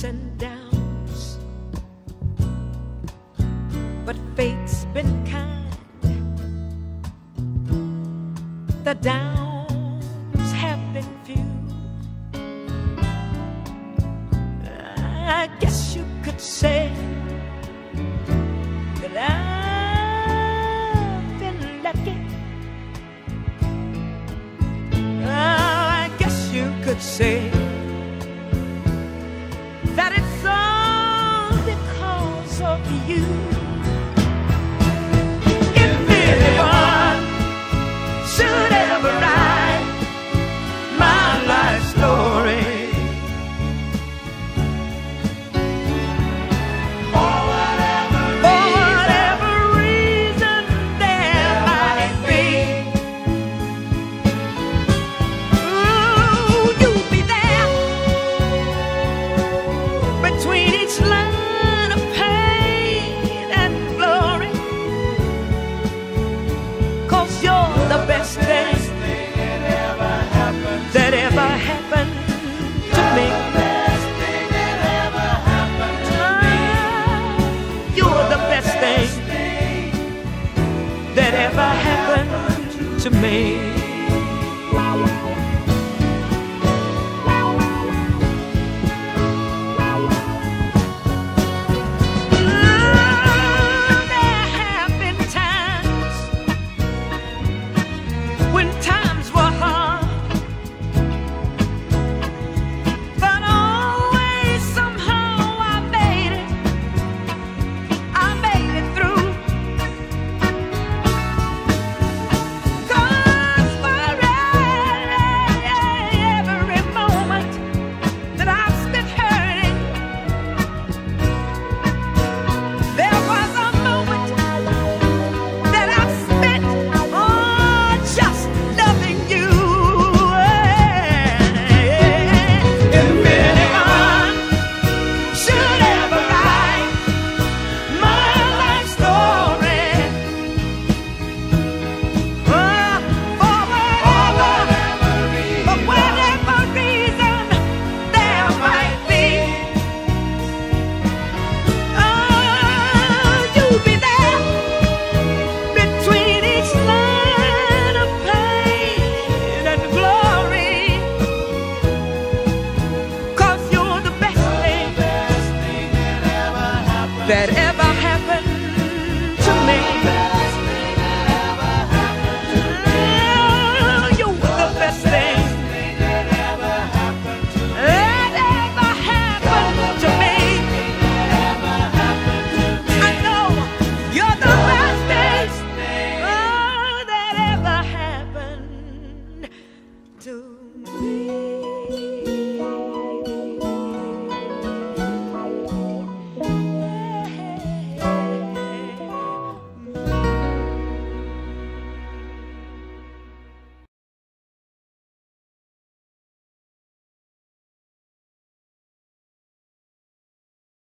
ups and downs, but fate's been kind. The downs have been few. I guess you could say that I've been lucky. Oh, I guess you could say you. That ever happened to me.